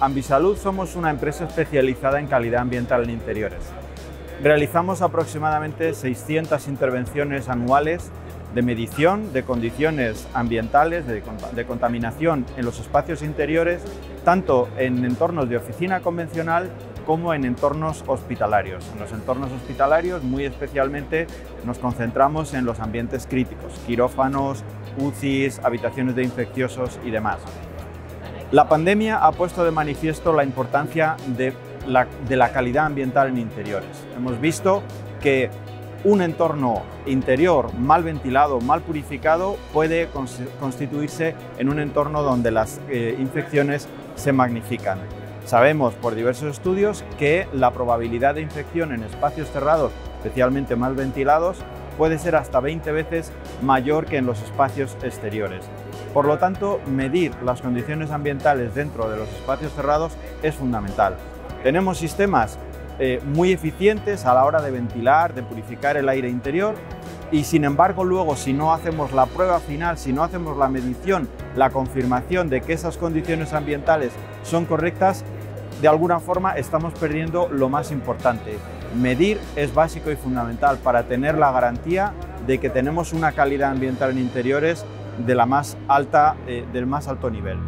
Ambisalud somos una empresa especializada en calidad ambiental en interiores. Realizamos aproximadamente 600 intervenciones anuales de medición de condiciones ambientales, de, contaminación en los espacios interiores, tanto en entornos de oficina convencional como en entornos hospitalarios. En los entornos hospitalarios, muy especialmente, nos concentramos en los ambientes críticos, quirófanos, UCIs, habitaciones de infecciosos y demás. La pandemia ha puesto de manifiesto la importancia de la, calidad ambiental en interiores. Hemos visto que un entorno interior mal ventilado, mal purificado, puede constituirse en un entorno donde las eh, infecciones se magnifican. Sabemos por diversos estudios que la probabilidad de infección en espacios cerrados, especialmente mal ventilados, puede ser hasta 20 veces mayor que en los espacios exteriores. Por lo tanto, medir las condiciones ambientales dentro de los espacios cerrados es fundamental. Tenemos sistemas eh, muy eficientes a la hora de ventilar, de purificar el aire interior y sin embargo luego si no hacemos la prueba final, si no hacemos la medición, la confirmación de que esas condiciones ambientales son correctas, de alguna forma estamos perdiendo lo más importante. Medir es básico y fundamental para tener la garantía de que tenemos una calidad ambiental en interiores de la más alta, eh, del más alto nivel.